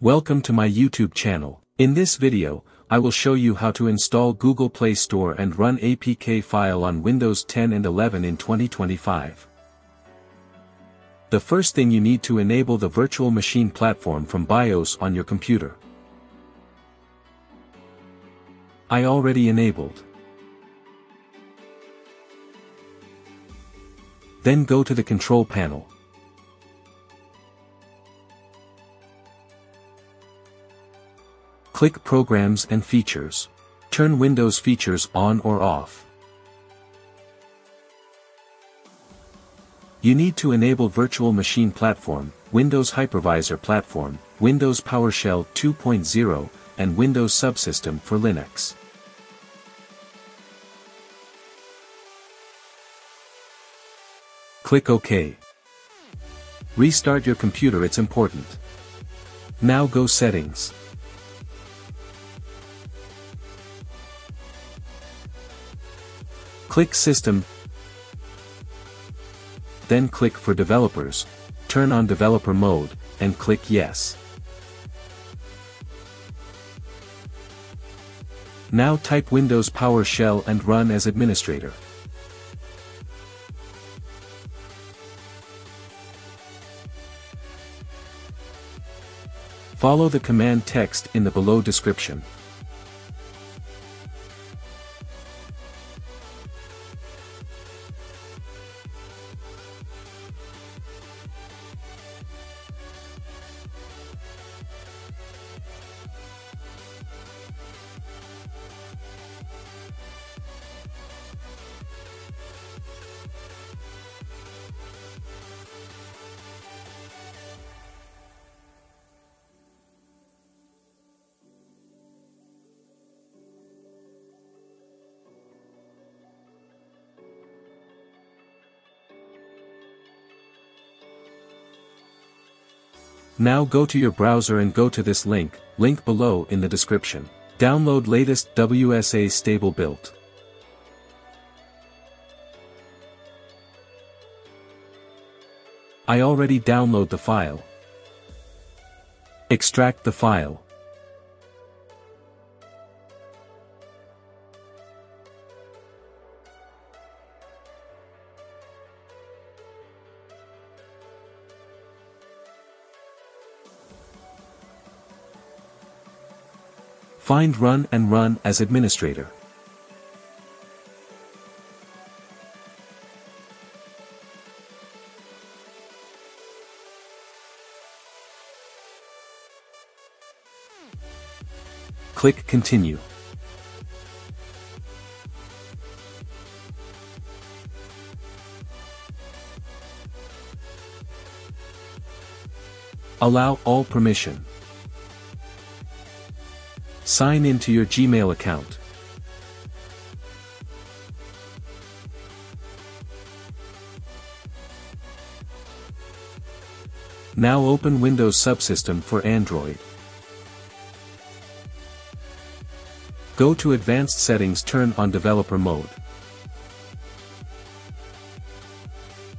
Welcome to my YouTube channel. In this video, I will show you how to install Google Play Store and run APK file on Windows 10 and 11 in 2025. The first thing you need to enable the virtual machine platform from BIOS on your computer. I already enabled. Then go to the control panel. Click Programs and Features. Turn Windows features on or off. You need to enable Virtual Machine Platform, Windows Hypervisor Platform, Windows PowerShell 2.0, and Windows Subsystem for Linux. Click OK. Restart your computer it's important. Now go Settings. Click System. Then click for Developers, turn on Developer Mode, and click Yes. Now type Windows PowerShell and run as administrator. Follow the command text in the below description. Now go to your browser and go to this link, link below in the description. Download latest WSA stable built. I already download the file. Extract the file. Find Run and Run as administrator. Click Continue. Allow all permission. Sign in to your Gmail account. Now open Windows Subsystem for Android. Go to Advanced Settings turn on Developer Mode.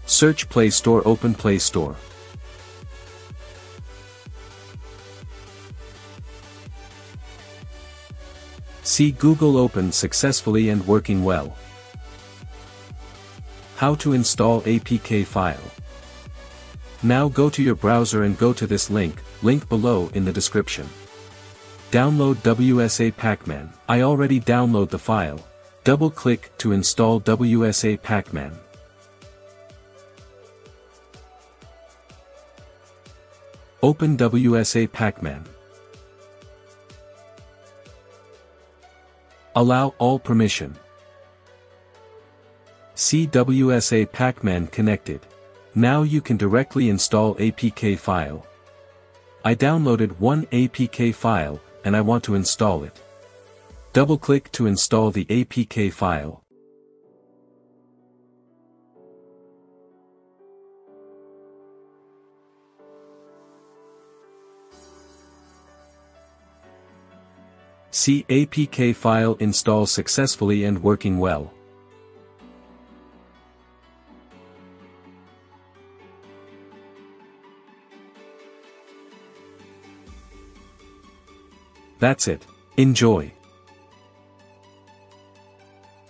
Search Play Store open Play Store. See Google open successfully and working well. How to install APK file. Now go to your browser and go to this link, link below in the description. Download WSA Pacman. I already download the file. Double click to install WSA Pacman. Open WSA Pacman. Allow all permission. CWSA Pacman connected. Now you can directly install APK file. I downloaded one APK file, and I want to install it. Double-click to install the APK file. See APK file install successfully and working well. That's it. Enjoy.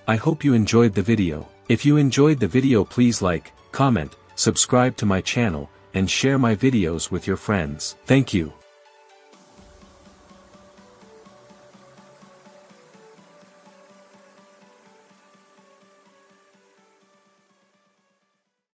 I hope you enjoyed the video. If you enjoyed the video please like, comment, subscribe to my channel, and share my videos with your friends. Thank you.